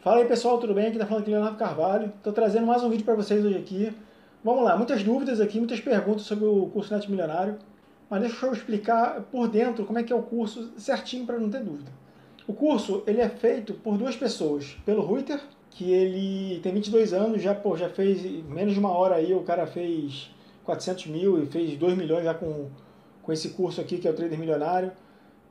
Fala aí pessoal, tudo bem? Aqui tá falando aqui Leonardo Carvalho. Estou trazendo mais um vídeo para vocês hoje aqui. Vamos lá, muitas dúvidas aqui, muitas perguntas sobre o curso Net Milionário. Mas deixa eu explicar por dentro como é que é o curso certinho para não ter dúvida. O curso ele é feito por duas pessoas. Pelo Ruiter, que ele tem 22 anos, já, pô, já fez menos de uma hora aí, o cara fez 400 mil e fez 2 milhões já com, com esse curso aqui, que é o Trader Milionário.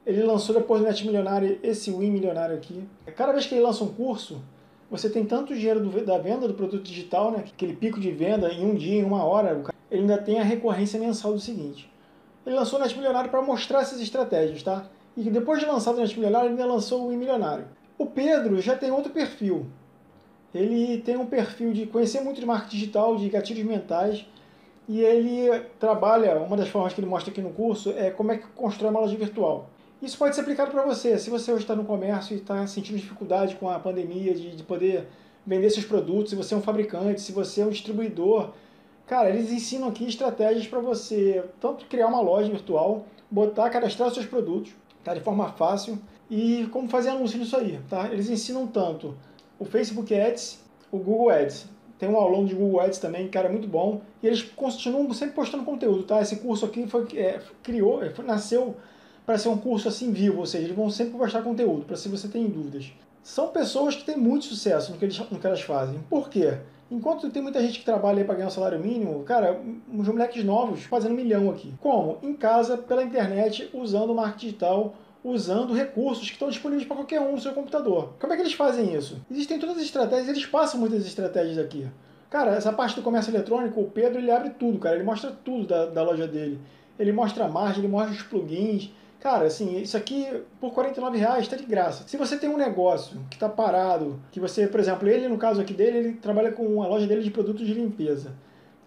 Ele lançou depois do Net Milionário esse Win Milionário aqui. Cada vez que ele lança um curso, você tem tanto dinheiro do, da venda do produto digital, né, aquele pico de venda em um dia, em uma hora, ele ainda tem a recorrência mensal do seguinte. Ele lançou o Net Milionário para mostrar essas estratégias, tá? E depois de lançar o Net Milionário, ele ainda lançou o Win Milionário. O Pedro já tem outro perfil. Ele tem um perfil de conhecer muito de marketing digital, de gatilhos mentais, e ele trabalha, uma das formas que ele mostra aqui no curso, é como é que constrói uma loja virtual. Isso pode ser aplicado para você. Se você hoje está no comércio e está sentindo dificuldade com a pandemia de, de poder vender seus produtos, se você é um fabricante, se você é um distribuidor, cara, eles ensinam aqui estratégias para você tanto criar uma loja virtual, botar, cadastrar seus produtos, tá, de forma fácil e como fazer anúncio nisso aí, tá? Eles ensinam tanto o Facebook Ads, o Google Ads. Tem um aulão de Google Ads também, cara, é muito bom. E eles continuam sempre postando conteúdo, tá? Esse curso aqui foi, é, criou, foi, nasceu para ser um curso assim vivo, ou seja, eles vão sempre postar conteúdo, para se você tem dúvidas. São pessoas que têm muito sucesso no que, eles, no que elas fazem. Por quê? Enquanto tem muita gente que trabalha para ganhar um salário mínimo, cara, uns moleques novos fazendo um milhão aqui. Como? Em casa, pela internet, usando marketing digital, usando recursos que estão disponíveis para qualquer um no seu computador. Como é que eles fazem isso? Existem todas as estratégias, eles passam muitas estratégias aqui. Cara, essa parte do comércio eletrônico, o Pedro ele abre tudo, cara. Ele mostra tudo da, da loja dele. Ele mostra a margem, ele mostra os plugins, Cara, assim, isso aqui por 49 reais está de graça. Se você tem um negócio que está parado, que você, por exemplo, ele no caso aqui dele, ele trabalha com a loja dele de produtos de limpeza.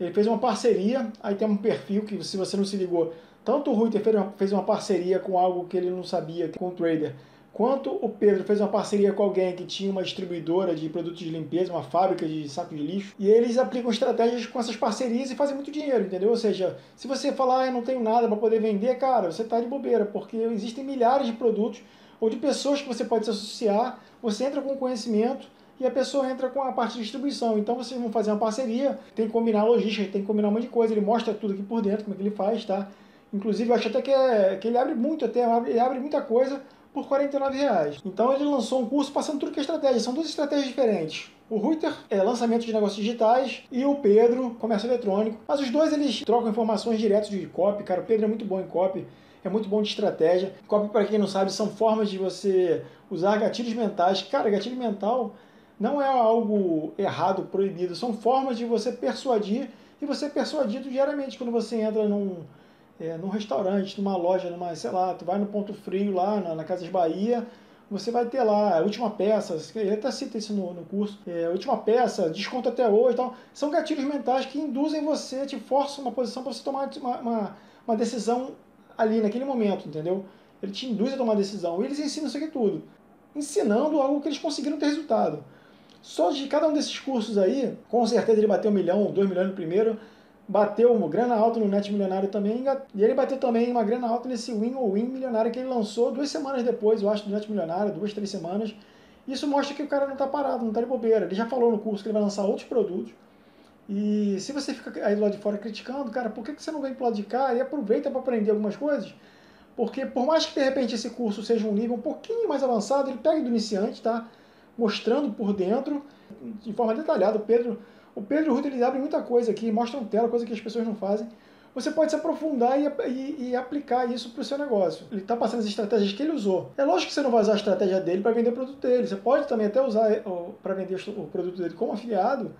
Ele fez uma parceria, aí tem um perfil que se você não se ligou, tanto o Rui fez uma parceria com algo que ele não sabia, com o trader, Quanto o Pedro fez uma parceria com alguém que tinha uma distribuidora de produtos de limpeza, uma fábrica de saco de lixo, e eles aplicam estratégias com essas parcerias e fazem muito dinheiro, entendeu? Ou seja, se você falar, ah, eu não tenho nada para poder vender, cara, você está de bobeira, porque existem milhares de produtos ou de pessoas que você pode se associar, você entra com conhecimento e a pessoa entra com a parte de distribuição. Então vocês vão fazer uma parceria, tem que combinar logística, tem que combinar um monte de coisa, ele mostra tudo aqui por dentro, como é que ele faz, tá? Inclusive, eu acho até que, é, que ele abre muito, até ele abre muita coisa por 49 reais. Então ele lançou um curso passando tudo que é estratégia. São duas estratégias diferentes. O Ruiter é lançamento de negócios digitais e o Pedro, comércio eletrônico. Mas os dois eles trocam informações direto de copy. Cara, o Pedro é muito bom em copy, é muito bom de estratégia. Copy, para quem não sabe, são formas de você usar gatilhos mentais. Cara, gatilho mental não é algo errado, proibido. São formas de você persuadir e você é persuadido diariamente quando você entra num é, num restaurante, numa loja, numa, sei lá, tu vai no Ponto Frio lá, na, na Casas Bahia, você vai ter lá a última peça, ele até cita isso no, no curso, é, última peça, desconto até hoje então São gatilhos mentais que induzem você, te forçam uma posição para você tomar uma, uma, uma, decisão ali, naquele momento, entendeu? Ele te induz a tomar decisão. E eles ensinam isso aqui tudo. Ensinando algo que eles conseguiram ter resultado. Só de cada um desses cursos aí, com certeza ele bateu um milhão, dois milhões no primeiro, bateu uma grana alta no Net Milionário também, e ele bateu também uma grana alta nesse Win ou Win Milionário que ele lançou duas semanas depois, eu acho, do Net Milionário, duas, três semanas. Isso mostra que o cara não está parado, não está de bobeira. Ele já falou no curso que ele vai lançar outros produtos. E se você fica aí do lado de fora criticando, cara, por que, você não vem pro lado de cá e aproveita para aprender algumas coisas? Porque por mais que de repente esse curso seja um nível um pouquinho mais avançado, ele pega do iniciante, tá? Mostrando por dentro, de forma detalhada. O Pedro o Pedro Ruth ele abre muita coisa aqui, mostra um tela, coisa que as pessoas não fazem. Você pode se aprofundar e, e, e aplicar isso para o seu negócio. Ele está passando as estratégias que ele usou. É lógico que você não vai usar a estratégia dele para vender o produto dele. Você pode também até usar para vender o produto dele como afiliado,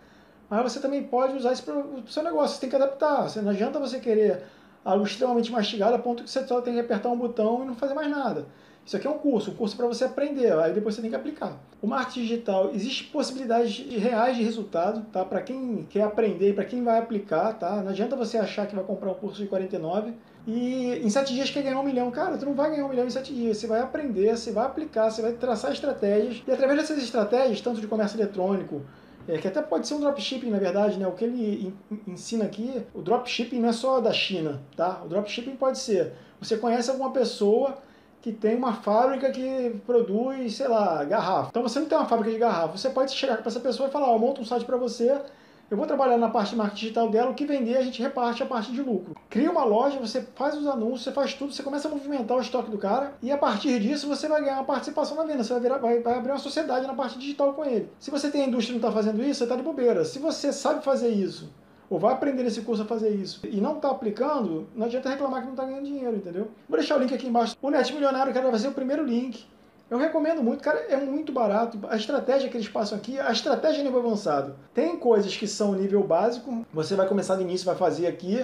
mas você também pode usar isso para o seu negócio. Você tem que adaptar. Não adianta você querer algo extremamente mastigado a ponto que você só tem que apertar um botão e não fazer mais nada. Isso aqui é um curso, um curso para você aprender, aí depois você tem que aplicar. O marketing digital, existe possibilidades reais de resultado, tá? Para quem quer aprender e para quem vai aplicar, tá? Não adianta você achar que vai comprar um curso de 49 e em 7 dias quer ganhar um milhão. Cara, tu não vai ganhar um milhão em 7 dias. Você vai aprender, você vai aplicar, você vai traçar estratégias. E através dessas estratégias, tanto de comércio eletrônico, é, que até pode ser um dropshipping, na verdade, né? O que ele ensina aqui, o dropshipping não é só da China, tá? O dropshipping pode ser, você conhece alguma pessoa que tem uma fábrica que produz, sei lá, garrafa. Então você não tem uma fábrica de garrafa. Você pode chegar para essa pessoa e falar, ó, monta um site para você, eu vou trabalhar na parte de marketing digital dela, o que vender a gente reparte a parte de lucro. Cria uma loja, você faz os anúncios, você faz tudo, você começa a movimentar o estoque do cara e a partir disso você vai ganhar uma participação na venda, você vai, virar, vai, vai abrir uma sociedade na parte digital com ele. Se você tem a indústria e não está fazendo isso, você está de bobeira. Se você sabe fazer isso, ou vai aprender nesse curso a fazer isso e não está aplicando, não adianta reclamar que não está ganhando dinheiro, entendeu? Vou deixar o link aqui embaixo. O Net Milionário, cara, vai ser o primeiro link. Eu recomendo muito, cara, é muito barato. A estratégia que eles passam aqui, a estratégia é nível avançado. Tem coisas que são nível básico, você vai começar do início, vai fazer aqui,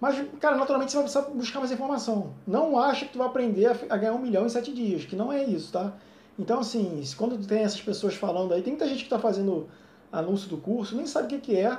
mas, cara, naturalmente você vai precisar buscar mais informação. Não acha que tu vai aprender a ganhar um milhão em sete dias, que não é isso, tá? Então, assim, quando tem essas pessoas falando aí, tem muita gente que está fazendo anúncio do curso, nem sabe o que, que é,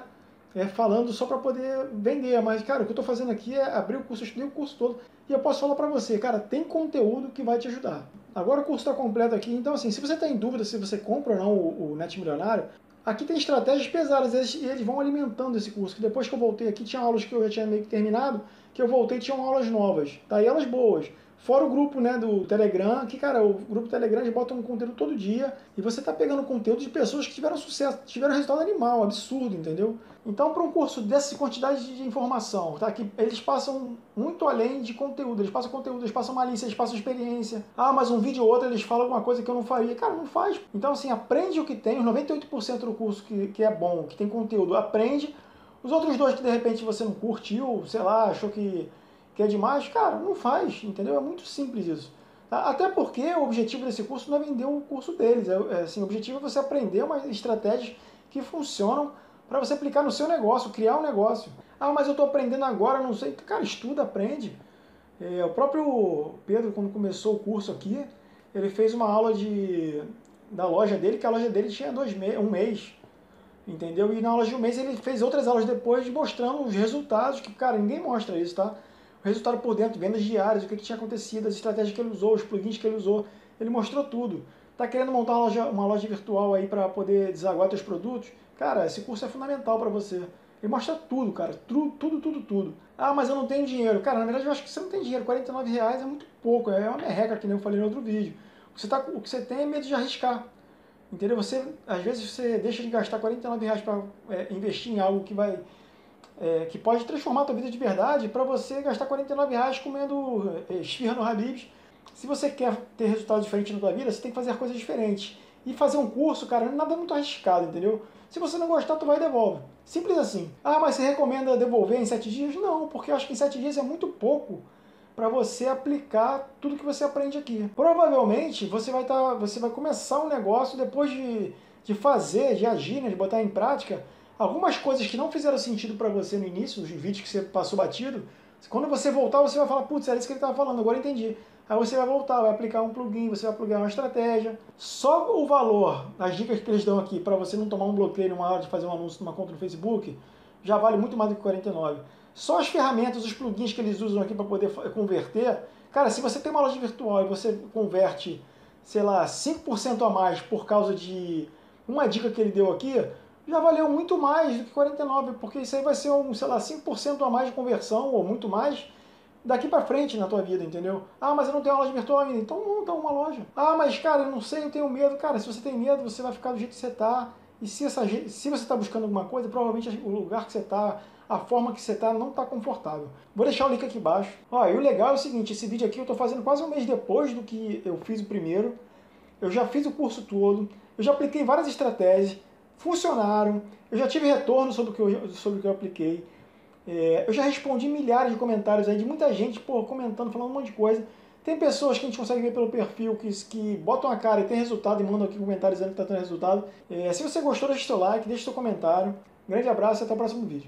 é, falando só para poder vender. Mas, cara, o que eu estou fazendo aqui é abrir o curso, eu estudei o curso todo e eu posso falar para você, cara, tem conteúdo que vai te ajudar. Agora o curso está completo aqui, então assim, se você está em dúvida se você compra ou não o, o Net Milionário, aqui tem estratégias pesadas e eles, vão alimentando esse curso. Que depois que eu voltei aqui, tinha aulas que eu já tinha meio que terminado, que eu voltei tinham aulas novas, tá? E elas boas. Fora o grupo né, do Telegram, que, cara, o grupo Telegram eles botam um conteúdo todo dia e você tá pegando conteúdo de pessoas que tiveram sucesso, tiveram resultado animal, absurdo, entendeu? Então, para um curso dessa quantidade de informação, tá? Que eles passam muito além de conteúdo, eles passam conteúdo, eles passam malícia, eles passam experiência. Ah, mas um vídeo ou outro eles falam alguma coisa que eu não faria. Cara, não faz. Então, assim, aprende o que tem, os 98% do curso que, que é bom, que tem conteúdo, aprende. Os outros dois que de repente você não curtiu, sei lá, achou que que é demais, cara, não faz, entendeu? É muito simples isso. Tá? Até porque o objetivo desse curso não é vender o curso deles. É, é, assim, o objetivo é você aprender umas estratégias que funcionam para você aplicar no seu negócio, criar um negócio. Ah, mas eu estou aprendendo agora, não sei. Cara, estuda, aprende. É, o próprio Pedro, quando começou o curso aqui, ele fez uma aula de, da loja dele, que a loja dele tinha dois me um mês. Entendeu? E na aula de um mês ele fez outras aulas depois mostrando os resultados, que, cara, ninguém mostra isso, tá? o resultado por dentro, vendas diárias, o que, que tinha acontecido, as estratégias que ele usou, os plugins que ele usou. Ele mostrou tudo. Está querendo montar uma loja, uma loja virtual aí para poder desaguar seus produtos? Cara, esse curso é fundamental para você. Ele mostra tudo, cara. Tudo, tudo, tudo, tudo. Ah, mas eu não tenho dinheiro. Cara, na verdade eu acho que você não tem dinheiro. 49 reais é muito pouco. É uma merreca, que nem eu falei no outro vídeo. Você tá, o que você tem é medo de arriscar. Entendeu? Você, às vezes você deixa de gastar 49 reais para é, investir em algo que vai é, que pode transformar a tua vida de verdade para você gastar 49 reais comendo é, esfirra no Habib's. Se você quer ter resultados diferentes na tua vida, você tem que fazer coisas diferentes. E fazer um curso, cara, nada é muito arriscado, entendeu? Se você não gostar, tu vai e devolve. Simples assim. Ah, mas você recomenda devolver em 7 dias? Não, porque eu acho que em 7 dias é muito pouco para você aplicar tudo que você aprende aqui. Provavelmente você vai, tá, você vai começar um negócio depois de, de fazer, de agir, né, de botar em prática algumas coisas que não fizeram sentido para você no início, os vídeos que você passou batido, quando você voltar, você vai falar, putz, era isso que ele estava falando, agora entendi. Aí você vai voltar, vai aplicar um plugin, você vai plugar uma estratégia. Só o valor, as dicas que eles dão aqui para você não tomar um bloqueio numa hora de fazer um anúncio numa conta no Facebook, já vale muito mais do que 49. Só as ferramentas, os plugins que eles usam aqui para poder converter. Cara, se você tem uma loja virtual e você converte, sei lá, 5% a mais por causa de uma dica que ele deu aqui, já valeu muito mais do que 49, porque isso aí vai ser um, sei lá, 5% a mais de conversão, ou muito mais, daqui para frente na tua vida, entendeu? Ah, mas eu não tenho uma loja virtual ainda, então monta uma loja. Ah, mas cara, eu não sei, eu tenho medo. Cara, se você tem medo, você vai ficar do jeito que você está. E se, essa, se você está buscando alguma coisa, provavelmente o lugar que você está, a forma que você está, não está confortável. Vou deixar o link aqui embaixo. Ó, e o legal é o seguinte, esse vídeo aqui eu estou fazendo quase um mês depois do que eu fiz o primeiro. Eu já fiz o curso todo, eu já apliquei várias estratégias, funcionaram, eu já tive retorno sobre o que eu, sobre o que eu apliquei, é, eu já respondi milhares de comentários aí de muita gente pô, comentando, falando um monte de coisa. Tem pessoas que a gente consegue ver pelo perfil que, que botam a cara e tem resultado e mandam aqui comentários dizendo que está tendo resultado. É, se você gostou, deixa seu like, deixa seu comentário. Grande abraço e até o próximo vídeo.